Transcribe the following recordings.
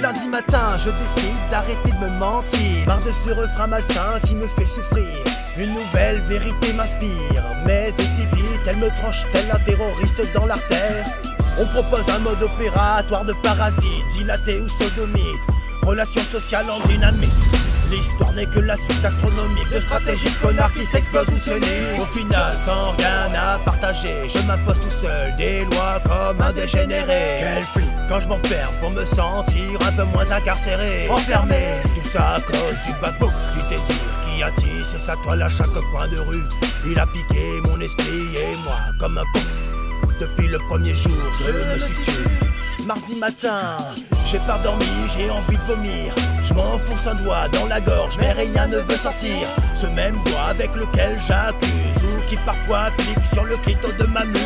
Lundi matin, je décide d'arrêter de me mentir. Marre de ce refrain malsain qui me fait souffrir. Une nouvelle vérité m'inspire, mais aussi vite elle me tranche tel un terroriste dans l'artère. On propose un mode opératoire de parasite, dilaté ou sodomite, relation sociale en dynamique. L'histoire n'est que la suite astronomique de stratégies de connards qui s'explosent ou se nient. Au final, sans rien à partager, je m'impose tout seul des lois comme un dégénéré. Quel flip quand je m'enferme pour me sentir un peu moins incarcéré. Enfermé, tout ça à cause du babou, du désir qui a tissé sa toile à chaque coin de rue. Il a piqué mon esprit et moi comme un con. Depuis le premier jour, je me suis tué. Mardi matin, j'ai pas dormi, j'ai envie de vomir. Je m'enfonce un doigt dans la gorge, mais rien ne veut sortir. Ce même avec lequel j'accuse, ou qui parfois clique sur le clito de ma muse.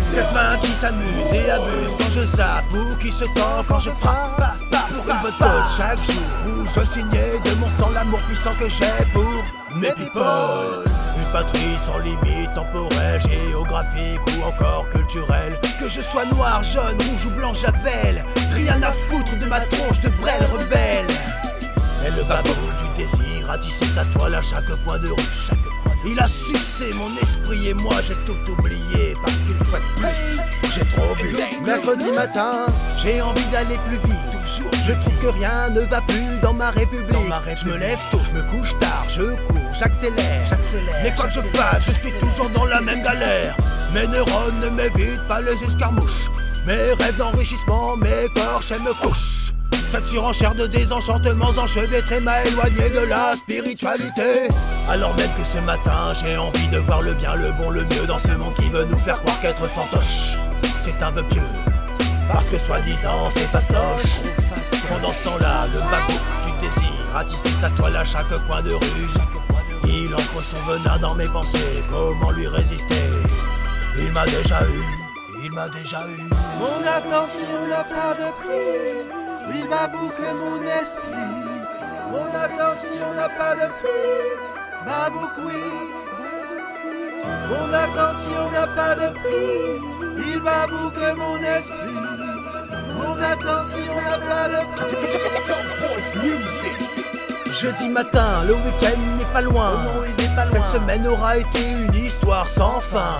Cette main qui s'amuse et abuse quand je zappe, ou qui se tend quand je frappe. Pour une bonne pause chaque jour, où je signais de mon sang l'amour puissant que j'ai pour mes people. Une patrie sans limite temporelle, géographique ou encore culturelle. Que je sois noir, jaune, rouge ou blanc, j'avelle. Rien à foutre de ma tronche de brêle rebelle. Et le babou du désir a tissé sa toile à chaque coin de rue, chaque coin de- Il a sucé mon esprit et moi j'ai tout oublié parce qu'une fois de plus, j'ai trop bu. Mercredi matin, j'ai envie d'aller plus vite. Toujours, je trouve que rien ne va plus dans ma république. Je me lève tôt, je me couche tard, je cours, j'accélère, j'accélère. Mais quand je passe, je suis toujours dans la même galère. Mes neurones ne m'évitent pas les escarmouches. Mes rêves d'enrichissement, mes corps, me couche. Cette surenchère de désenchantements enchevêtrés m'a éloigné de la spiritualité. Alors même que ce matin, j'ai envie de voir le bien, le bon, le mieux dans ce monde qui veut nous faire croire qu'être fantoche, c'est un vœu pieux. Parce que soi-disant, c'est fastoche. Pendant ce temps-là, le babou du désir a tissé sa toile à chaque coin de rue. Il entre son venin dans mes pensées, comment lui résister? Il m'a déjà eu, il m'a déjà eu. Mon attention n'a pas de prix, il va boucler mon esprit. Mon attention n'a pas de prix, Babouk oui. Mon attention n'a pas de prix, il va boucler mon esprit. Mon attention n'a pas de prix. Jeudi matin, le week-end n'est pas loin. Cette semaine aura été une histoire sans fin.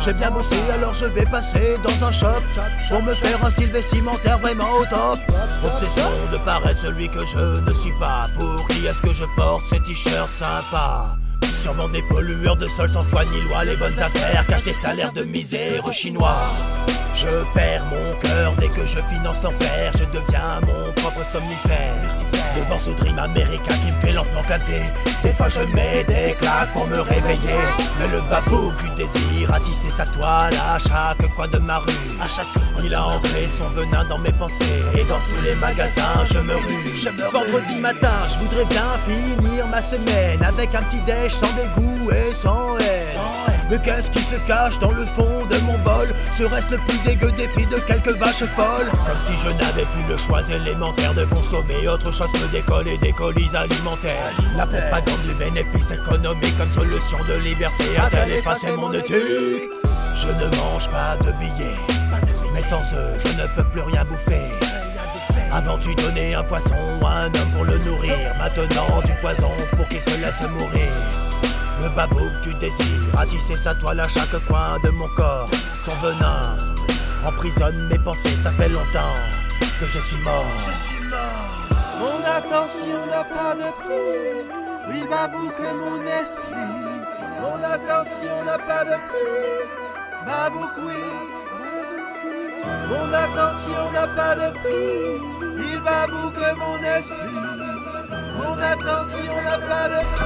J'ai bien bossé, alors je vais passer dans un shop pour me faire un style vestimentaire vraiment au top. Obsession de paraître celui que je ne suis pas. Pour qui est-ce que je porte ces t-shirts sympas? Sûrement des pollueurs de sol sans foi ni loi, les bonnes affaires cachent des salaires de misère chinois. Je perds mon cœur dès que je finance l'enfer, je deviens mon propre somnifère. Devant ce dream américain qui me fait lentement classer, des fois je mets des claques pour me réveiller. Mais le babou du désir a tissé sa toile à chaque coin de ma rue. À chaque coin, il a ancré son venin dans mes pensées et dans tous les magasins je me rue. Je me Vendredi matin, je voudrais bien finir ma semaine avec un petit déj sans dégoût et sans haine. Mais qu'est-ce qui se cache dans le fond de mon bol? Serait-ce le plus dégueu dépit de quelques vaches folles? Comme si je n'avais plus le choix élémentaire de consommer autre chose que cols et des colis alimentaires. La propagande du bénéfice économique comme solution de liberté. A-t-elle effacé mon éthique Je ne mange pas de billets. Mais sans eux je ne peux plus rien bouffer. Avant tu donnais un poisson à un homme pour le nourrir. Maintenant du poison pour qu'il se laisse mourir. Le babouk du désir a tissé sa toile à chaque coin de mon corps. Son venin. Emprisonne mes pensées, ça fait longtemps que je suis mort. Mon attention n'a pas de prix, il va boucler mon esprit. Mon attention n'a pas de prix, Babouk oui. Mon attention n'a pas de prix, il va boucler mon esprit. Mon attention n'a pas de prix.